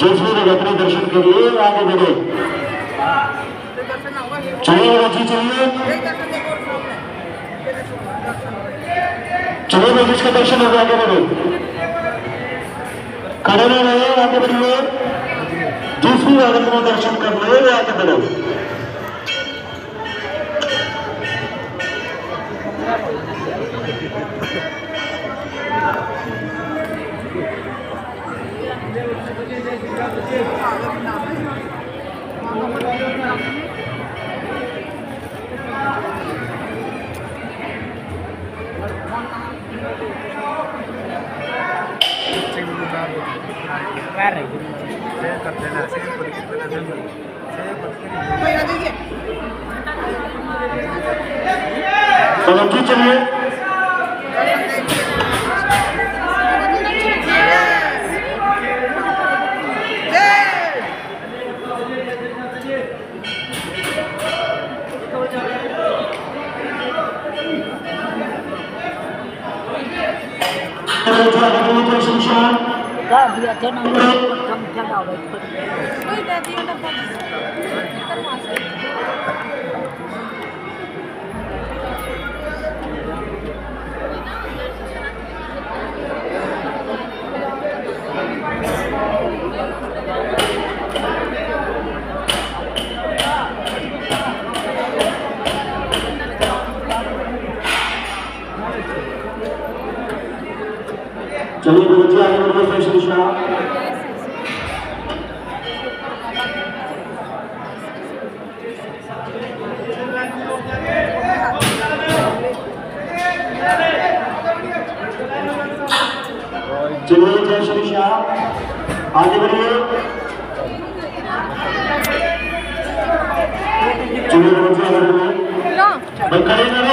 जिस लोग अपने दर्शन के लिए आगे बढ़े। चलिए जी, चलिए। चलिए मैं जिसका दर्शन हो गया आगे बढ़े। खड़े नहीं रहे आगे बढ़िए। जिस भी दर्शन कर रहे आगे बढ़ो। चलिए। चलिए आगे बढ़िए जय Shri Shyam đó bây giờ thế nó không theo đầu được चलिए बच्चे आगे जय श्री श्याम चलिए जय श्री श्याम आगे बढ़िए। चलिए बच्चे आगे बढ़िए।